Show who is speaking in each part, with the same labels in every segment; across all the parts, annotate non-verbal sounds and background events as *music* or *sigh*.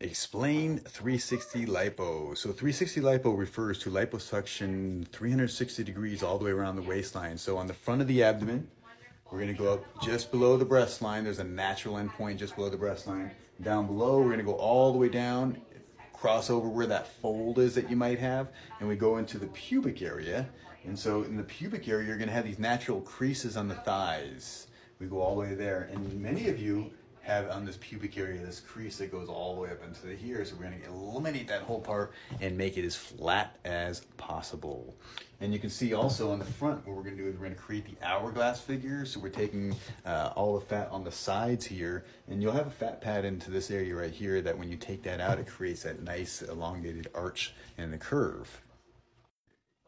Speaker 1: Explain 360 lipo. So 360 lipo refers to liposuction 360 degrees all the way around the waistline. So on the front of the abdomen, we're gonna go up just below the breast line. There's a natural endpoint just below the breast line. Down below, we're gonna go all the way down, cross over where that fold is that you might have, and we go into the pubic area. And so in the pubic area, you're gonna have these natural creases on the thighs. We go all the way there. And many of you have on this pubic area this crease that goes all the way up into the here. So we're gonna eliminate that whole part and make it as flat as possible. And you can see also on the front, what we're gonna do is we're gonna create the hourglass figure. So we're taking uh, all the fat on the sides here, and you'll have a fat pad into this area right here that when you take that out, it creates that nice elongated arch and the curve.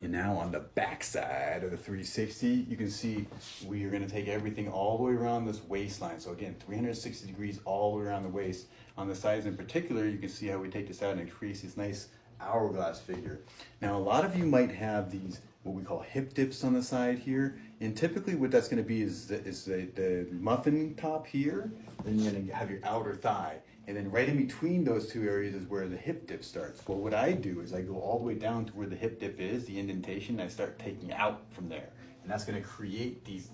Speaker 1: And now on the back side of the 360, you can see we are gonna take everything all the way around this waistline. So again, 360 degrees all the way around the waist. On the sides in particular, you can see how we take this out and it creates this nice hourglass figure. Now, a lot of you might have these, what we call hip dips on the side here. And typically what that's gonna be is, the, is the, the muffin top here, then you're gonna have your outer thigh. And then right in between those two areas is where the hip dip starts. Well, what I do is I go all the way down to where the hip dip is, the indentation, and I start taking out from there. And that's gonna create these,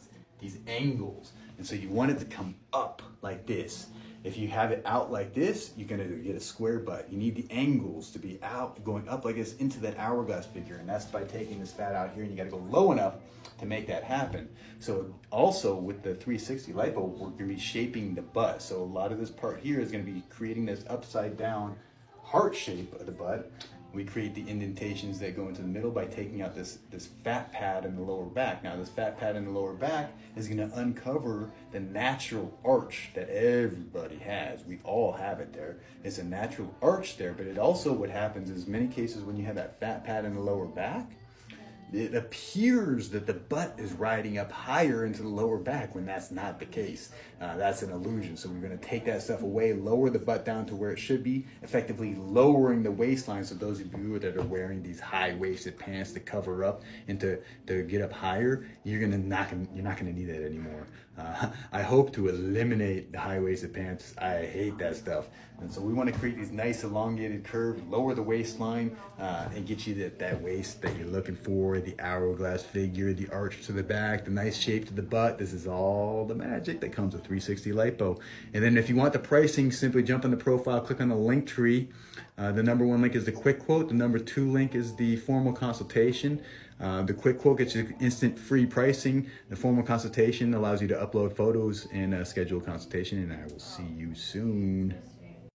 Speaker 1: these angles. And so you want it to come up like this. If you have it out like this, you're gonna get a square butt. You need the angles to be out, going up like this into that hourglass figure. And that's by taking this fat out here and you gotta go low enough to make that happen. So also with the 360 lipo, we're gonna be shaping the butt. So a lot of this part here is gonna be creating this upside down heart shape of the butt. We create the indentations that go into the middle by taking out this, this fat pad in the lower back. Now this fat pad in the lower back is gonna uncover the natural arch that everybody has. We all have it there. It's a natural arch there, but it also, what happens is many cases when you have that fat pad in the lower back, it appears that the butt is riding up higher into the lower back when that's not the case. Uh, that's an illusion. So we're going to take that stuff away, lower the butt down to where it should be, effectively lowering the waistline. So those of you that are wearing these high-waisted pants to cover up and to, to get up higher, you're gonna not gonna, you're not going to need that anymore. Uh, *laughs* I hope to eliminate the high-waisted pants. I hate that stuff. And so we want to create these nice elongated curves, lower the waistline, uh, and get you that, that waist that you're looking for, the hourglass figure, the arch to the back, the nice shape to the butt. This is all the magic that comes with 360 Lipo. And then if you want the pricing, simply jump on the profile, click on the link tree. Uh, the number one link is the quick quote. The number two link is the formal consultation. Uh, the quick quote gets you instant free pricing. The formal consultation allows you to upload photos and uh, schedule a consultation. And I will see you soon.